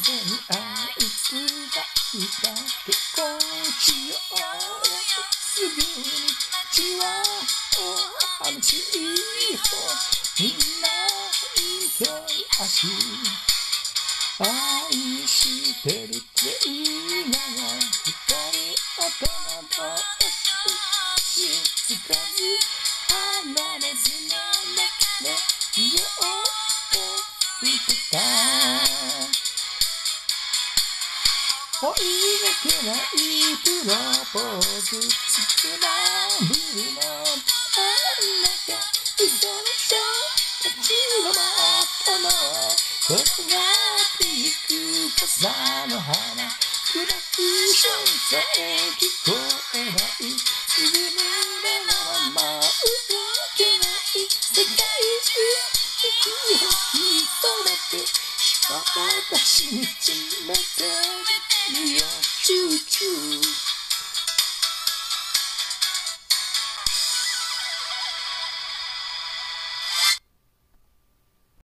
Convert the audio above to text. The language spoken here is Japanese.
いつがいた結婚しようすぐに血はお話いい方みんな急い足愛してるって言いながら二人大人同士しつかず離れずの中で家を見てた追い抜けないプロポーズスクランブルの真ん中嘘の人立ち止まったの転がっていく傘の花クラクションさえ聞こえない。Washington melted New York choo choo.